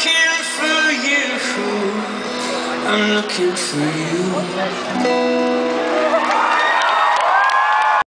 looking for you. I'm looking for you.